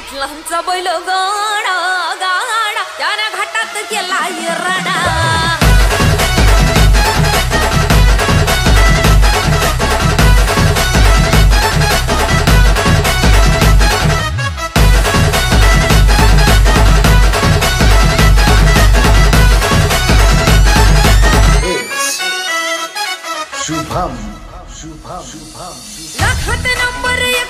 पाटलांचा बैल गाणा गाणा त्याने घाटात केला राणा शुभम शुभम शुभम। लाखात नंबर एक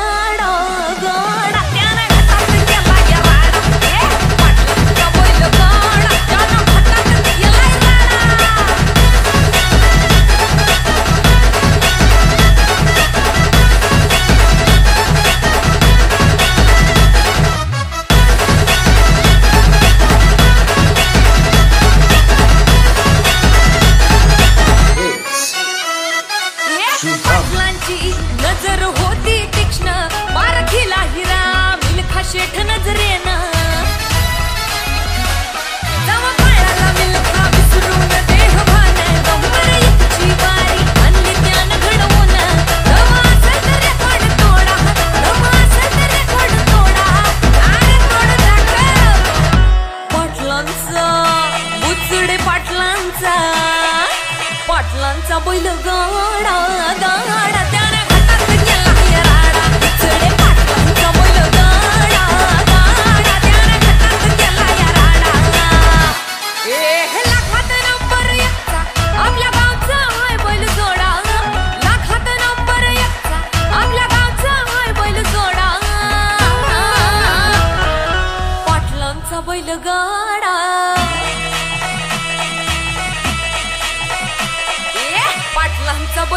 ನಾಡೋಗೋ sao bôi lừa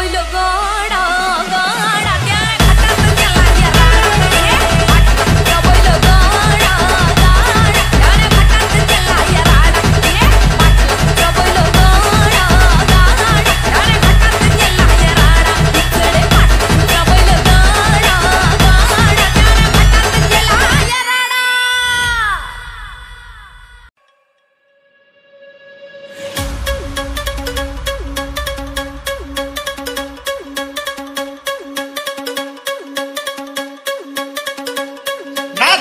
boylu boy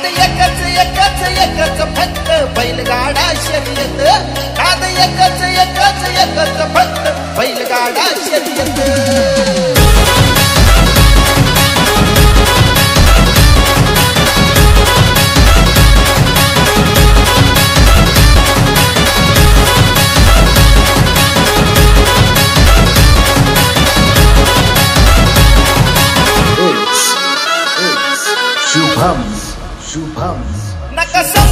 नाद एकच एकच एकच फक्त बैलगाडा शर्यत. नाद एकच एकच एकच फक्त बैलगाडा शर्यत. Two Nakasa